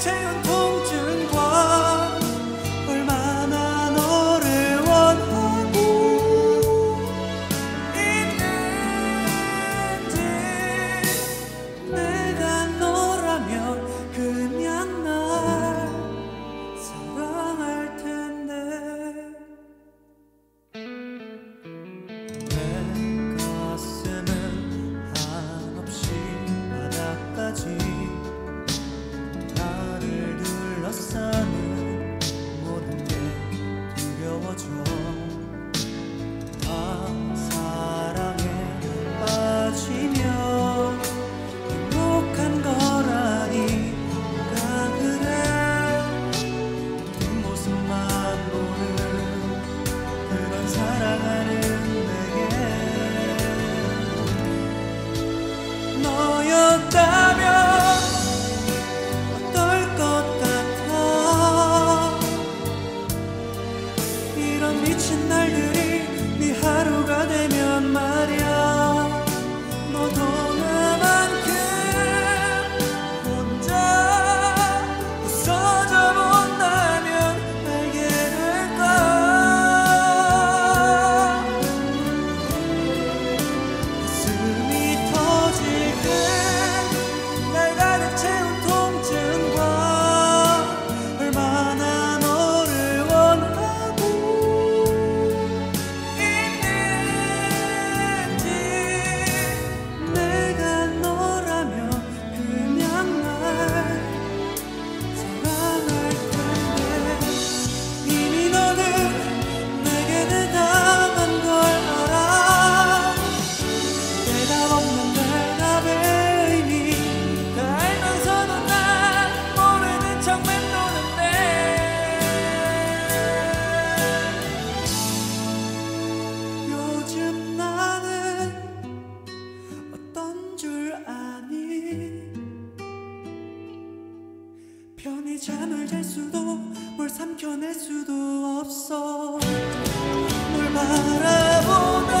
take 奇妙 괜히 잠을 잘 수도 뭘 삼켜낼 수도 없어. 뭘 바라보며